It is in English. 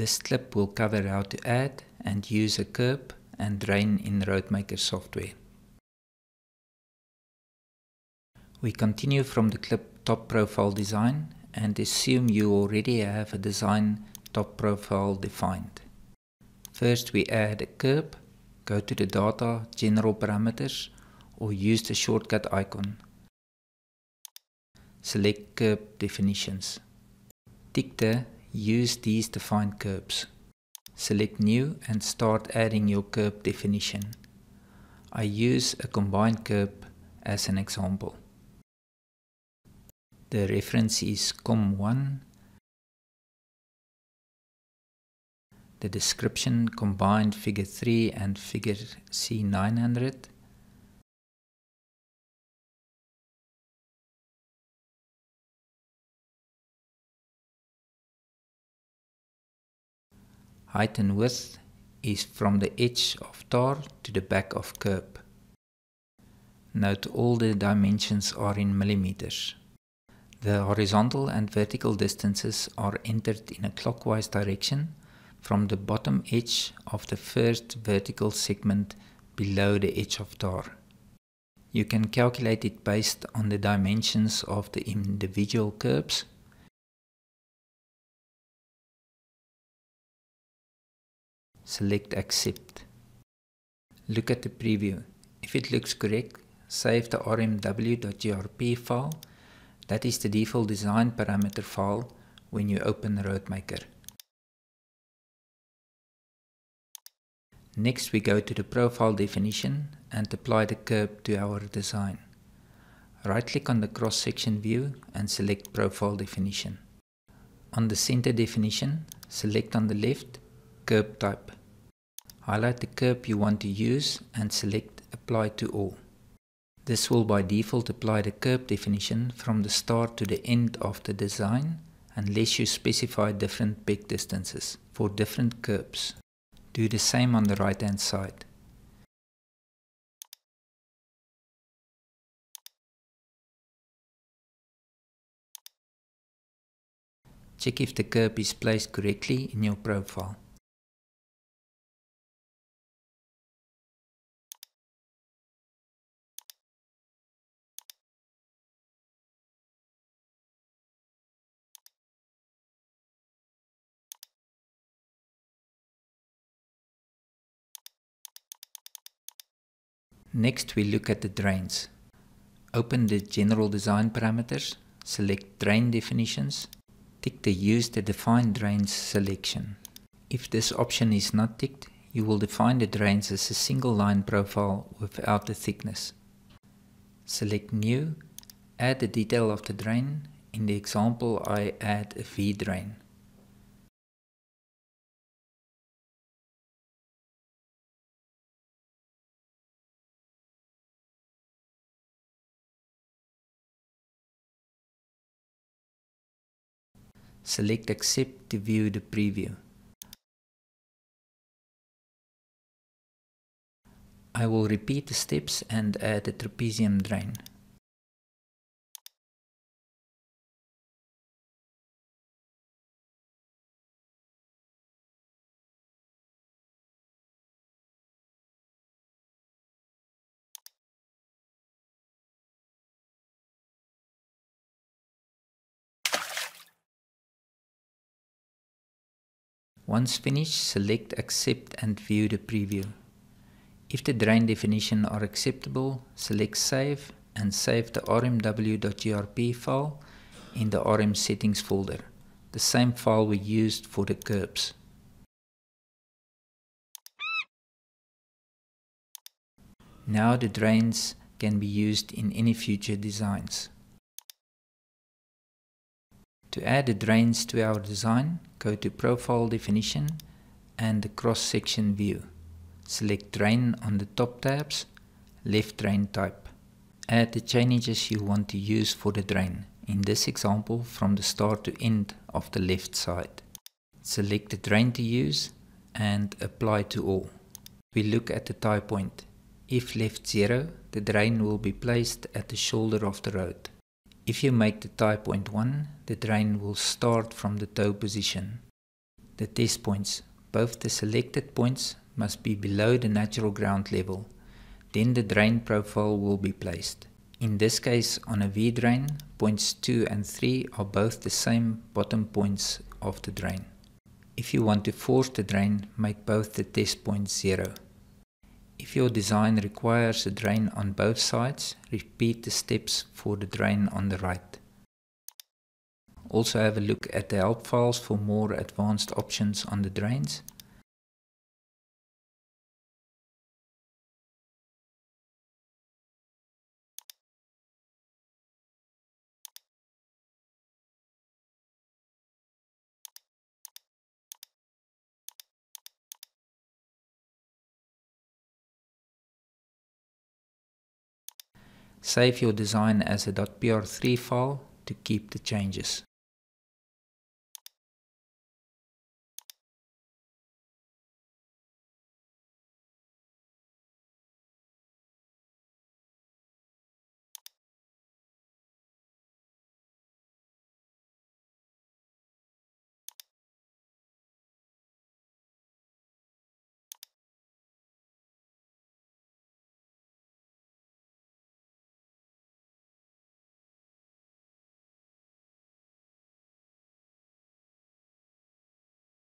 This clip will cover how to add and use a curb and drain in RoadMaker software. We continue from the clip top profile design and assume you already have a design top profile defined. First we add a curb, go to the data general parameters or use the shortcut icon. Select curb definitions. Tick the use these defined curbs. Select new and start adding your curb definition. I use a combined curb as an example. The reference is COM1. The description combined figure 3 and figure C900. Height and width is from the edge of tar to the back of curb. Note all the dimensions are in millimeters. The horizontal and vertical distances are entered in a clockwise direction from the bottom edge of the first vertical segment below the edge of tar. You can calculate it based on the dimensions of the individual curbs. Select accept. Look at the preview. If it looks correct, save the rmw.grp file that is the default design parameter file when you open RoadMaker. Next we go to the profile definition and apply the curb to our design. Right click on the cross section view and select profile definition. On the center definition, select on the left curb type. Highlight the curb you want to use and select apply to all. This will by default apply the curb definition from the start to the end of the design unless you specify different peg distances for different curbs. Do the same on the right hand side. Check if the curb is placed correctly in your profile. Next we look at the drains. Open the general design parameters, select drain definitions, tick the use the define drains selection. If this option is not ticked, you will define the drains as a single line profile without the thickness. Select new, add the detail of the drain. In the example I add a V Select accept to view the preview. I will repeat the steps and add a trapezium drain. Once finished, select Accept and view the preview. If the drain definition are acceptable, select Save and save the rmw.grp file in the RM settings folder, the same file we used for the curbs. Now the drains can be used in any future designs. To add the drains to our design, go to Profile Definition and the cross-section view. Select Drain on the top tabs, left drain type. Add the changes you want to use for the drain, in this example from the start to end of the left side. Select the drain to use and apply to all. We look at the tie point. If left 0, the drain will be placed at the shoulder of the road. If you make the tie point 1, the drain will start from the toe position. the test points. Both the selected points must be below the natural ground level. Then the drain profile will be placed. In this case, on a V-drain, points 2 and 3 are both the same bottom points of the drain. If you want to force the drain, make both the test points 0. If your design requires a drain on both sides, repeat the steps for the drain on the right. Also have a look at the help files for more advanced options on the drains. Save your design as a .pr3 file to keep the changes.